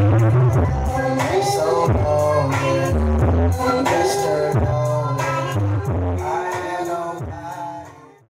Thank